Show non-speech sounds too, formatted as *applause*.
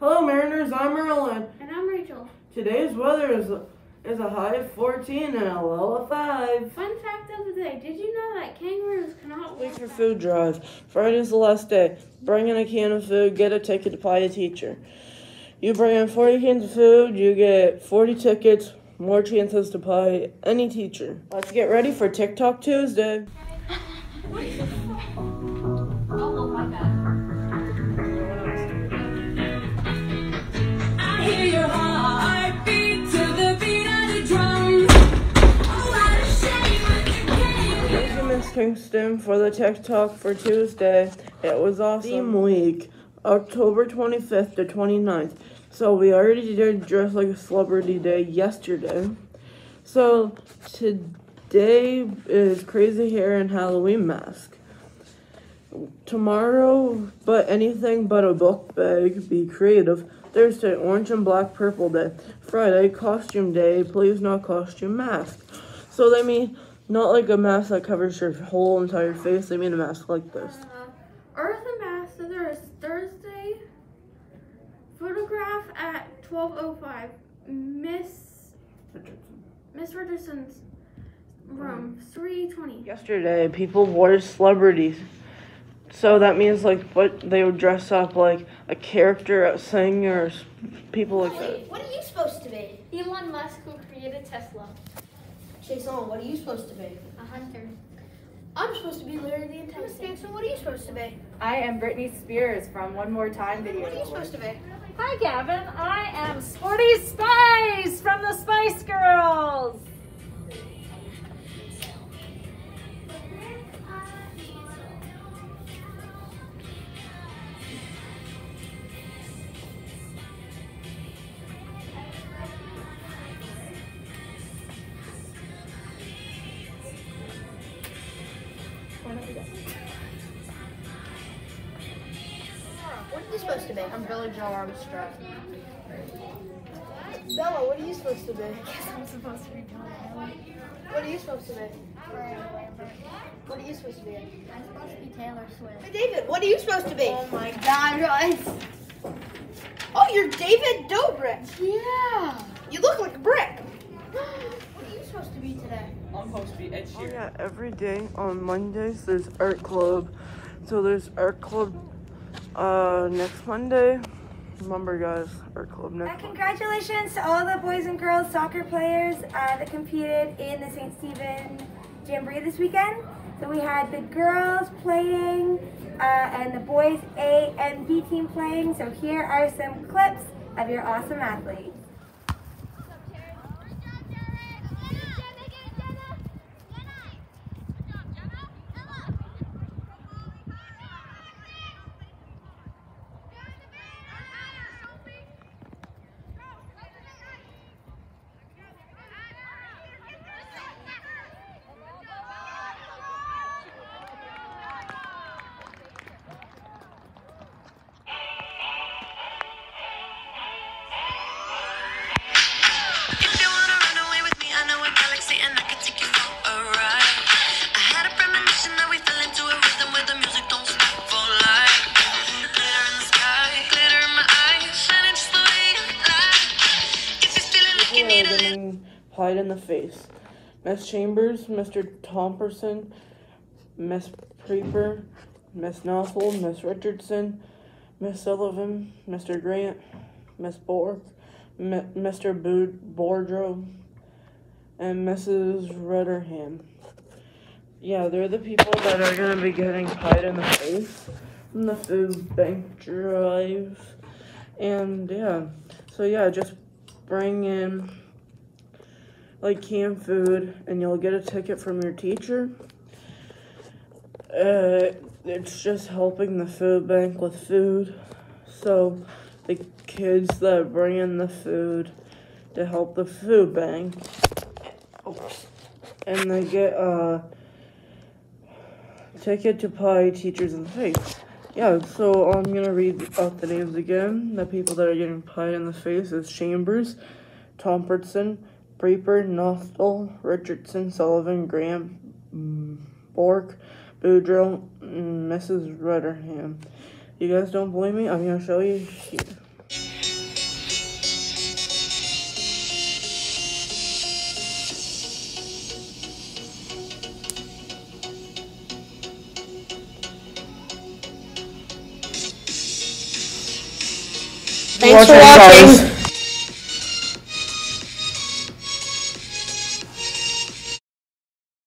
Hello, Mariners. I'm Merlin. And I'm Rachel. Today's weather is a, is a high of 14 and a low of 5. Fun fact of the day Did you know that kangaroos cannot Week walk? for food drive. Friday's the last day. Bring in a can of food, get a ticket to pie a teacher. You bring in 40 cans of food, you get 40 tickets, more chances to pie any teacher. Let's get ready for TikTok Tuesday. *laughs* *laughs* Kingston, for the Tech Talk for Tuesday. It was awesome. Theme week, October 25th to 29th. So we already did Dress Like a Celebrity Day yesterday. So today is Crazy Hair and Halloween Mask. Tomorrow, but anything but a book bag, be creative. Thursday, Orange and Black Purple Day. Friday, Costume Day, please no costume mask. So they mean not like a mask that covers your whole entire face. I mean a mask like this. Uh, Earth Ambassador is Thursday. Photograph at 12:05. Miss Richardson. Miss Richardson's room 320. Yesterday, people wore celebrities. So that means like what they would dress up like a character, a singer, people like that. What are you supposed to be? Elon Musk who created Tesla. Jason, what are you supposed to be? A hunter. I'm supposed to be Larry the Entertainer. So what are you supposed to be? I am Britney Spears from One More Time video. What are you supposed to be? Hi, Gavin. I am Sporty Spice from the Spice Girls. Supposed to be? I'm Billie Joe Armstrong. Bella, what are you supposed to be? I'm supposed to be Billy What are you supposed to be? What are you supposed to be? I'm supposed to be Taylor Swift. Hey, David, what are you supposed to be? Oh my god, guys. Oh, you're David Dobrik. Yeah. You look like a brick. *gasps* What are you supposed to be today? I'm supposed to be Ed Sheeran. Oh yeah, every day on Mondays there's art club. So there's art club uh next Monday. Remember guys, art club Uh, next Monday. congratulations to all the boys and girls soccer players uh, that competed in the St. Stephen Jamboree this weekend. So we had the girls playing uh, and the boys A and B team playing. So here are some clips of your awesome athletes. Pied in the face. Miss Chambers, Mr. Tomperson, Miss Preeper, Miss Nossel, Miss Richardson, Miss Sullivan, Mr. Grant, Miss Bork, M- Mr. Bo- Bordro, and Mrs. Rudderham. Yeah, they're the people that are gonna be getting pied in the face from the food bank drive. And yeah, so yeah, just bring in like canned food and you'll get a ticket from your teacher. Uh, it's just helping the food bank with food. So the kids that bring in the food to help the food bank and they get a ticket to pie teachers in the face. Yeah, so I'm gonna read out the names again. The people that are getting pied in the face is Chambers, Tomperson, Preper, Nussel, Richardson, Sullivan, Graham, mm, Bork, Boudreaux, mm, Mrs. Rudderham. You guys don't believe me? I'm going to show you here. Thanks for watching.